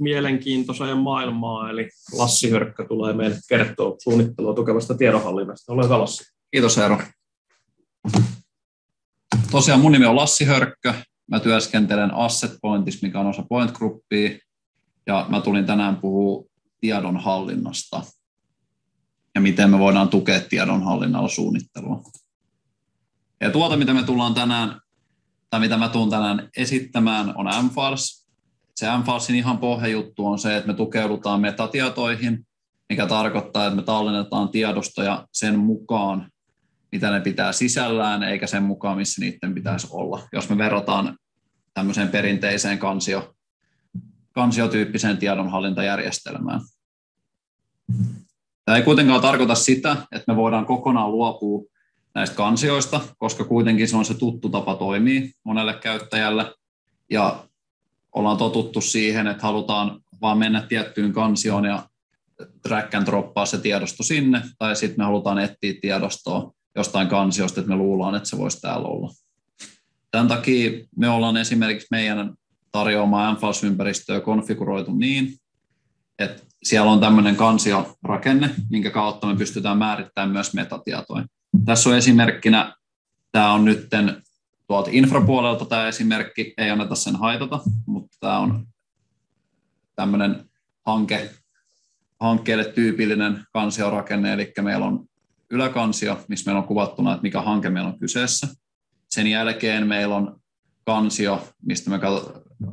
mielenkiintoiseen maailmaan, eli Lassi Hörkkö tulee meille kertoa suunnittelua tukevasta tiedonhallinnasta. Ole hyvä Lassi. Kiitos Eero. Tosiaan mun nimi on Lassi Hörkkö. Mä työskentelen Asset Pointissa, mikä on osa Point Groupia, ja mä tulin tänään puhua tiedonhallinnasta ja miten me voidaan tukea tiedonhallinnalla suunnittelua. Ja tuota, mitä me tullaan tänään, tai mitä mä tuun tänään esittämään, on MFARS. Se MFARSin ihan pohjajuttu on se, että me tukeudutaan metatietoihin, mikä tarkoittaa, että me tallennetaan tiedostoja sen mukaan, mitä ne pitää sisällään, eikä sen mukaan, missä niiden pitäisi olla. Jos me verrataan tämmöiseen perinteiseen kansio, kansiotyyppiseen tiedonhallintajärjestelmään. Tämä ei kuitenkaan tarkoita sitä, että me voidaan kokonaan luopua näistä kansioista, koska kuitenkin se on se tuttu tapa toimii monelle käyttäjälle. Ja ollaan totuttu siihen, että halutaan vaan mennä tiettyyn kansioon ja track and droppaa se tiedosto sinne, tai sitten me halutaan etsiä tiedostoa jostain kansiosta, että me luullaan, että se voisi täällä olla. Tämän takia me ollaan esimerkiksi meidän tarjoamaa MFAS-ympäristöä konfiguroitu niin, että siellä on tämmöinen kansiorakenne, minkä kautta me pystytään määrittämään myös metatietoja. Tässä on esimerkkinä, tämä on nyt tuolta infrapuolelta tämä esimerkki, ei anneta sen haitata, mutta tämä on tämmöinen hanke, hankkeelle tyypillinen kansiorakenne, eli meillä on yläkansio, missä meillä on kuvattuna, että mikä hanke meillä on kyseessä. Sen jälkeen meillä on kansio, mistä me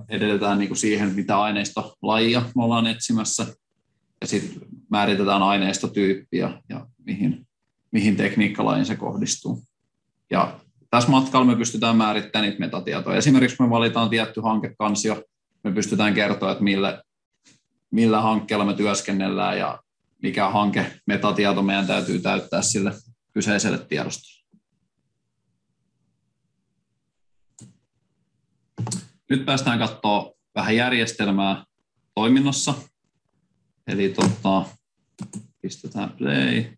edetään niin kuin siihen, mitä aineistolajia me ollaan etsimässä, ja sitten määritetään aineistotyyppiä ja mihin, mihin tekniikkalajiin se kohdistuu. Ja tässä matkalla me pystytään määrittämään niitä metatietoja. Esimerkiksi me valitaan tietty hankekansio, me pystytään kertoa, että millä, millä hankkeella me työskennellään ja mikä hanke metatieto meidän täytyy täyttää sille kyseiselle tiedostolle. Nyt päästään katsoa vähän järjestelmää toiminnassa. Eli tota, pistetään play.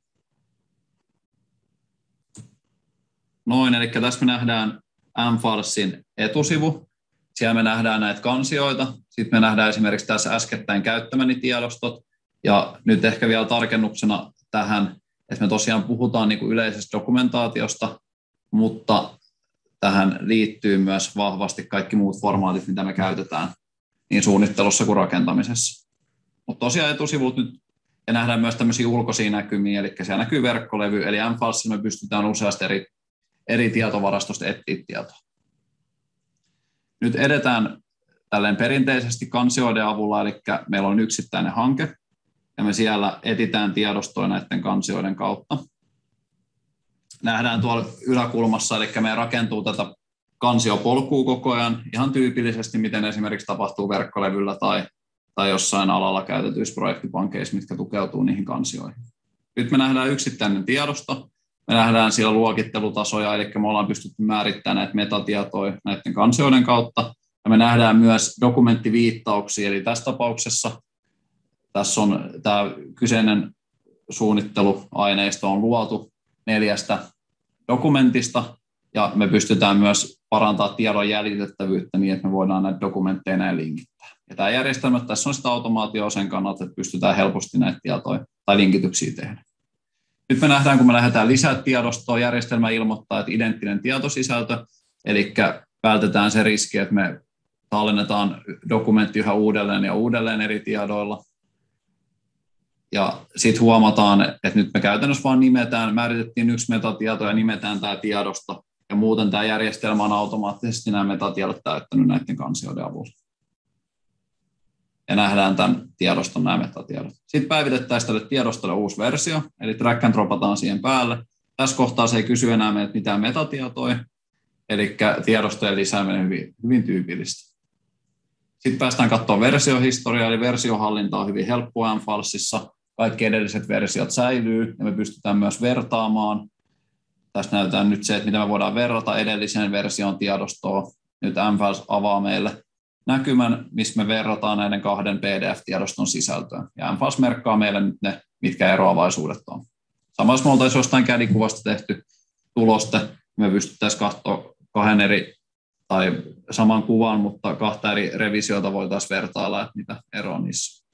Noin, eli tässä me nähdään MFARSin etusivu. Siellä me nähdään näitä kansioita. Sitten me nähdään esimerkiksi tässä äskettäin käyttämäni tiedostot. Ja nyt ehkä vielä tarkennuksena tähän, että me tosiaan puhutaan niin kuin yleisestä dokumentaatiosta, mutta tähän liittyy myös vahvasti kaikki muut formaatit, mitä me käytetään niin suunnittelussa kuin rakentamisessa. Mutta tosiaan etusivut nyt ja nähdään myös tämmöisiä ulkoisia näkymiä, eli siellä näkyy verkkolevy, eli m me pystytään useasti eri, eri tietovarastosta etsiä tietoa. Nyt edetään tälleen perinteisesti kansioiden avulla, eli meillä on yksittäinen hanke, ja me siellä etitään tiedostoja näiden kansioiden kautta. Nähdään tuolla yläkulmassa, eli me rakentuu tätä kansiopolkua koko ajan ihan tyypillisesti, miten esimerkiksi tapahtuu verkkolevyllä tai, tai jossain alalla käytetyissä projektipankkeissa, mitkä tukeutuu niihin kansioihin. Nyt me nähdään yksittäinen tiedosto, me nähdään siellä luokittelutasoja, eli me ollaan pystytty määrittämään näitä metatietoja näiden kansioiden kautta, ja me nähdään myös dokumenttiviittauksia, eli tässä tapauksessa tässä on tämä kyseinen suunnitteluaineisto on luotu neljästä dokumentista, ja me pystytään myös parantamaan tiedon jäljitettävyyttä niin, että me voidaan näitä dokumentteja näin linkittää. Ja tämä järjestelmä tässä on sitä automaatioa sen kannalta, että pystytään helposti näitä tietoja tai linkityksiä tehdä. Nyt me nähdään, kun me lähdetään lisää tiedostoa, järjestelmä ilmoittaa, että identtinen tietosisältö, eli vältetään se riski, että me tallennetaan dokumentti yhä uudelleen ja uudelleen eri tiedoilla. Ja sitten huomataan, että nyt me käytännössä vaan nimetään, määritettiin yksi metatieto ja nimetään tämä tiedosto, ja muuten tämä järjestelmä on automaattisesti nämä metatiedot täyttänyt näiden kansioiden avulla. Ja nähdään tämän tiedoston nämä metatiedot. Sitten päivitettäisiin tälle tiedostolle uusi versio, eli track and dropataan siihen päälle. Tässä kohtaa se ei kysy enää meiltä mitään metatietoja, eli tiedostojen lisääminen hyvin, hyvin tyypillistä. Sitten päästään katsomaan versiohistoriaa, eli versiohallinta on hyvin helppoa M-Falsissa. Kaikki edelliset versiot säilyy ja me pystytään myös vertaamaan tässä näytetään nyt se, että mitä me voidaan verrata edelliseen version tiedostoon. Nyt MFS avaa meille näkymän, missä me verrataan näiden kahden PDF-tiedoston sisältöä. Ja MFS merkkaa meille nyt ne, mitkä eroavaisuudet on. Samalla jos me oltaisiin jostain kädikuvasta tehty tuloste, me pystyttäisiin katsoa kahden eri tai saman kuvan, mutta kahta eri revisiota voitaisiin vertailla, että mitä eroa niissä.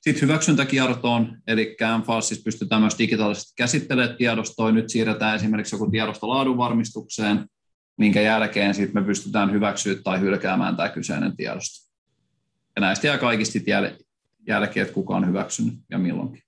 Sitten hyväksyntäkiertoon, eli MFASissa pystytään myös digitaalisesti käsittelemään tiedostoa. Nyt siirretään esimerkiksi joku tiedosto laadunvarmistukseen, minkä jälkeen sitten me pystytään hyväksyä tai hylkäämään tämä kyseinen tiedosto. Ja näistä jää kaikista jäl- jälkeen, että kuka on hyväksynyt ja milloinkin.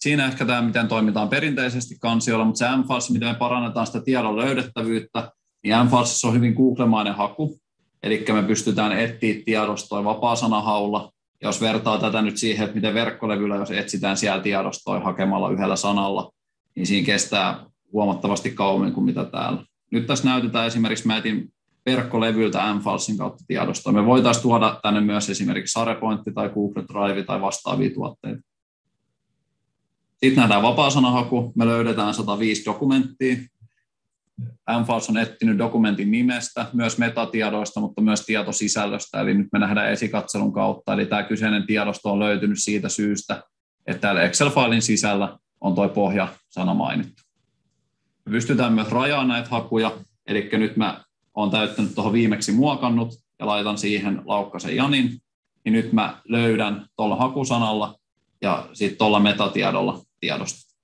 Siinä ehkä tämä, miten toimitaan perinteisesti kansiolla, mutta se MFAS, miten me parannetaan sitä tiedon löydettävyyttä, niin MFASissa on hyvin Google-mainen haku, eli me pystytään etsiä tiedostoja vapaa-sanahaulla. Jos vertaa tätä nyt siihen, että miten verkkolevyllä, jos etsitään siellä tiedostoja hakemalla yhdellä sanalla, niin siinä kestää huomattavasti kauemmin kuin mitä täällä. Nyt tässä näytetään esimerkiksi, mä etin verkkolevyltä MFalsin kautta tiedostoa. Me voitaisiin tuoda tänne myös esimerkiksi Sarepointti tai Google Drive tai vastaavia tuotteita. Sitten nähdään vapaa-sanahaku. Me löydetään 105 dokumenttia. MFALS on etsinyt dokumentin nimestä, myös metatiedoista, mutta myös tietosisällöstä. Eli nyt me nähdään esikatselun kautta. Eli tämä kyseinen tiedosto on löytynyt siitä syystä, että täällä Excel-failin sisällä on tuo pohjasana mainittu. Pystytään myös rajaamaan näitä hakuja, eli nyt mä olen täyttänyt tuohon viimeksi muokannut ja laitan siihen Laukkasen Janin, niin nyt mä löydän tuolla hakusanalla ja sitten tuolla metatiedolla tiedosta.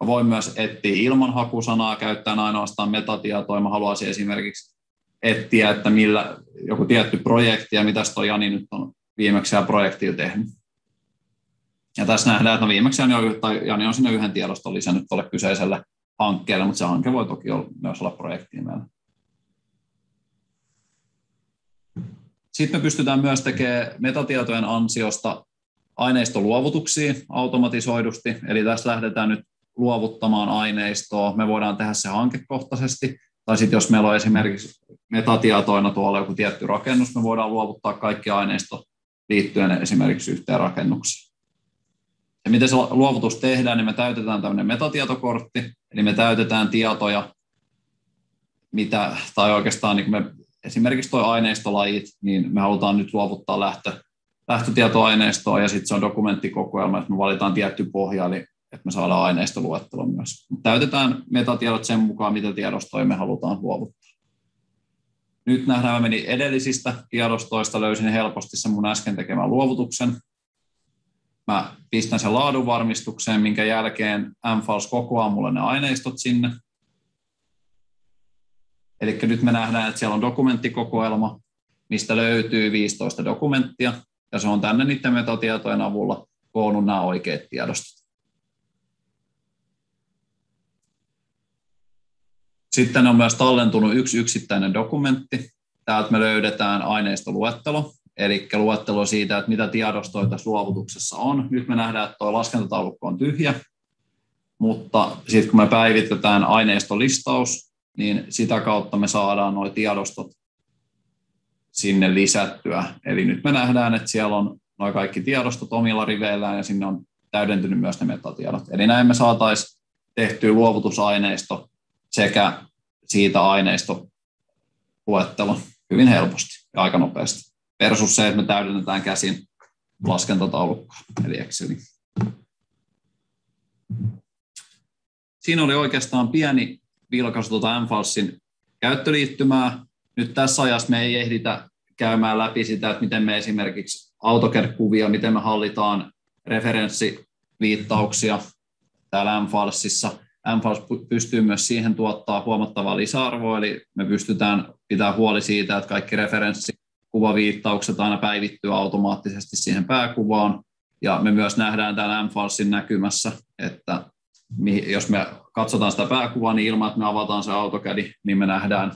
Mä voin myös etsiä ilman hakusanaa käyttäen ainoastaan metatietoa. Mä haluaisin esimerkiksi etsiä, että millä joku tietty projekti ja mitä toi Jani nyt on viimeksi projektilla tehnyt. Ja tässä nähdään, että no viimeksi Jani on, tai Jani on sinne yhden tiedoston lisännyt tuolle kyseiselle hankkeelle, mutta se hanke voi toki olla, myös olla projektiin meillä. Sitten me pystytään myös tekemään metatietojen ansiosta aineistoluovutuksia automatisoidusti, eli tässä lähdetään nyt luovuttamaan aineistoa. Me voidaan tehdä se hankekohtaisesti, tai sitten jos meillä on esimerkiksi metatietoina tuolla joku tietty rakennus, me voidaan luovuttaa kaikki aineisto liittyen esimerkiksi yhteen rakennukseen. Ja miten se luovutus tehdään, niin me täytetään tämmöinen metatietokortti, eli me täytetään tietoja, mitä, tai oikeastaan niin me, esimerkiksi tuo aineistolajit, niin me halutaan nyt luovuttaa lähtö, lähtötietoaineistoa ja sitten se on dokumenttikokoelma, että me valitaan tietty pohja, eli että me saadaan aineistoluettelo myös. Täytetään metatiedot sen mukaan, mitä tiedostoja me halutaan luovuttaa. Nyt nähdään, mä menin edellisistä tiedostoista, löysin helposti sen mun äsken tekemän luovutuksen. Mä pistän sen laadunvarmistukseen, minkä jälkeen MFALS kokoaa mulle ne aineistot sinne. Eli nyt me nähdään, että siellä on dokumenttikokoelma, mistä löytyy 15 dokumenttia, ja se on tänne niiden metatietojen avulla koonnut nämä oikeat tiedostot. Sitten on myös tallentunut yksi yksittäinen dokumentti. Täältä me löydetään aineistoluettelo, eli luettelo siitä, että mitä tiedostoja tässä luovutuksessa on. Nyt me nähdään, että tuo laskentataulukko on tyhjä, mutta sitten kun me päivitetään aineistolistaus, niin sitä kautta me saadaan nuo tiedostot sinne lisättyä. Eli nyt me nähdään, että siellä on nuo kaikki tiedostot omilla riveillään ja sinne on täydentynyt myös ne metatiedot. Eli näin me saataisiin tehtyä luovutusaineisto sekä siitä aineisto luettelo hyvin helposti ja aika nopeasti. Versus se, että me täydennetään käsin laskentataulukkoa, eli Exceli. Siinä oli oikeastaan pieni vilkaisu tuota MFALSin käyttöliittymää. Nyt tässä ajassa me ei ehditä käymään läpi sitä, että miten me esimerkiksi AutoCAD-kuvia, miten me hallitaan referenssiviittauksia täällä MFALSissa – MFAS pystyy myös siihen tuottaa huomattavaa lisäarvoa, eli me pystytään pitää huoli siitä, että kaikki referenssikuvaviittaukset aina päivittyy automaattisesti siihen pääkuvaan, ja me myös nähdään täällä MFASin näkymässä, että jos me katsotaan sitä pääkuvaa, niin ilman, että me avataan se AutoCAD, niin me nähdään,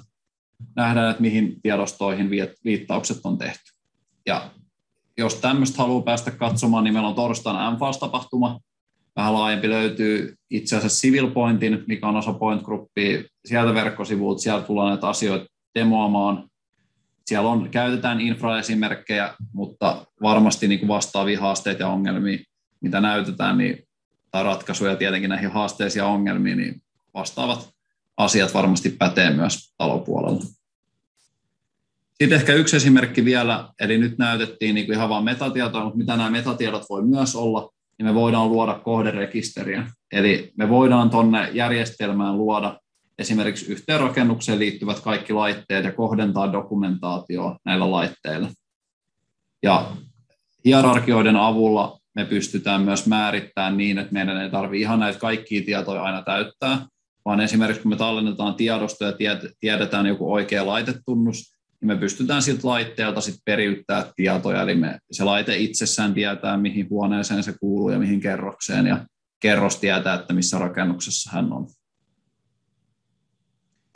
nähdään että mihin tiedostoihin viittaukset on tehty. Ja jos tämmöistä haluaa päästä katsomaan, niin meillä on torstaina MFAS-tapahtuma, vähän laajempi löytyy itse asiassa Civil Pointin, mikä on osa Point Groupia, sieltä verkkosivuilta, sieltä tullaan näitä asioita demoamaan. Siellä on, käytetään infraesimerkkejä, mutta varmasti niin kuin vastaavia haasteita ja ongelmia, mitä näytetään, niin, tai ratkaisuja tietenkin näihin haasteisiin ja ongelmiin, niin vastaavat asiat varmasti pätee myös talopuolella. Sitten ehkä yksi esimerkki vielä, eli nyt näytettiin niin kuin ihan vain metatietoa, mutta mitä nämä metatiedot voi myös olla, niin me voidaan luoda kohderekisteriä. Eli me voidaan tuonne järjestelmään luoda esimerkiksi yhteenrakennukseen liittyvät kaikki laitteet ja kohdentaa dokumentaatio näillä laitteilla. Ja hierarkioiden avulla me pystytään myös määrittämään niin, että meidän ei tarvitse ihan näitä kaikkia tietoja aina täyttää, vaan esimerkiksi kun me tallennetaan tiedosto ja tiedetään joku oikea laitetunnus, niin me pystytään siltä laitteelta sit periyttää tietoja, eli me, se laite itsessään tietää, mihin huoneeseen se kuuluu ja mihin kerrokseen, ja kerros tietää, että missä rakennuksessa hän on.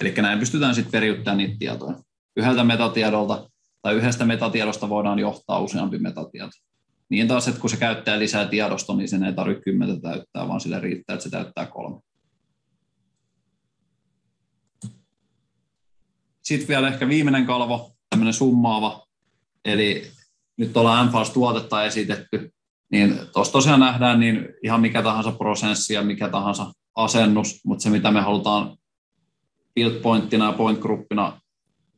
Eli näin pystytään sitten periyttämään niitä tietoja. Yhdeltä metatiedolta tai yhdestä metatiedosta voidaan johtaa useampi metatieto. Niin taas, että kun se käyttää lisää tiedostoa, niin sen ei tarvitse kymmentä täyttää, vaan sille riittää, että se täyttää kolme. Sitten vielä ehkä viimeinen kalvo, tämmöinen summaava. Eli nyt ollaan MFAS-tuotetta esitetty, niin tuossa tosiaan nähdään niin ihan mikä tahansa prosessi ja mikä tahansa asennus, mutta se mitä me halutaan build pointtina ja point groupina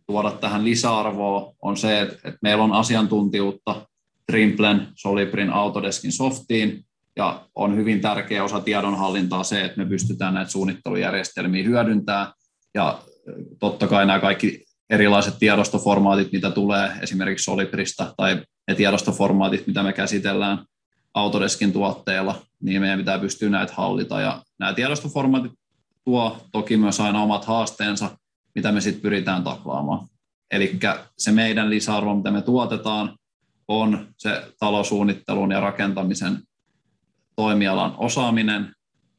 tuoda tähän lisäarvoa on se, että, että meillä on asiantuntijuutta Trimplen, Solibrin, Autodeskin softiin, ja on hyvin tärkeä osa tiedonhallintaa se, että me pystytään näitä suunnittelujärjestelmiä hyödyntämään, ja totta kai nämä kaikki erilaiset tiedostoformaatit, mitä tulee esimerkiksi Solibrista, tai ne tiedostoformaatit, mitä me käsitellään Autodeskin tuotteella, niin meidän pitää pystyä näitä hallita, ja nämä tiedostoformaatit tuo toki myös aina omat haasteensa, mitä me sitten pyritään taklaamaan. Eli se meidän lisäarvo, mitä me tuotetaan, on se talosuunnittelun ja rakentamisen toimialan osaaminen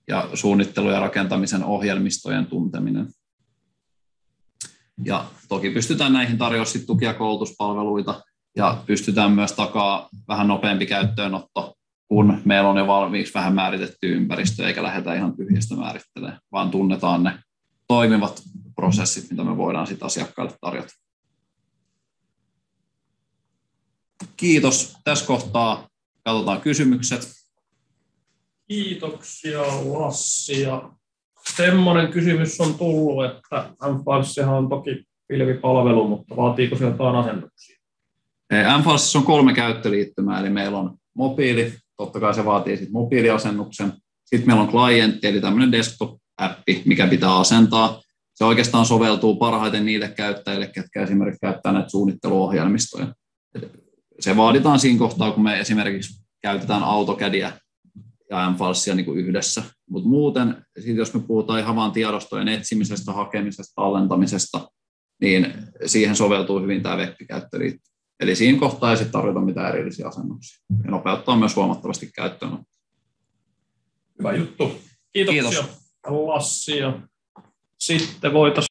ja suunnittelu- ja rakentamisen ohjelmistojen tunteminen. Ja toki pystytään näihin tarjoamaan tukia koulutuspalveluita ja pystytään myös takaa vähän nopeampi käyttöönotto, kun meillä on jo valmiiksi vähän määritetty ympäristö, eikä lähdetä ihan tyhjästä määrittelemään, vaan tunnetaan ne toimivat prosessit, mitä me voidaan sitten asiakkaille tarjota. Kiitos. Tässä kohtaa katsotaan kysymykset. Kiitoksia Lassi. Ja semmoinen kysymys on tullut, että m on toki pilvipalvelu, mutta vaatiiko se jotain asennuksia? m on kolme käyttöliittymää, eli meillä on mobiili, totta kai se vaatii sitten mobiiliasennuksen. Sitten meillä on klientti, eli tämmöinen desktop-appi, mikä pitää asentaa se oikeastaan soveltuu parhaiten niille käyttäjille, jotka esimerkiksi käyttää näitä suunnitteluohjelmistoja. Se vaaditaan siinä kohtaa, kun me esimerkiksi käytetään AutoCADia ja MFalsia niin yhdessä. Mutta muuten, sit jos me puhutaan ihan vain tiedostojen etsimisestä, hakemisesta, tallentamisesta, niin siihen soveltuu hyvin tämä web-käyttöliitto. Eli siinä kohtaa ei sitten tarvita mitään erillisiä asennuksia. Ja nopeuttaa myös huomattavasti käyttöön. Hyvä juttu. Kiitoksia Kiitos. Lassi. Ja sitten voitaisiin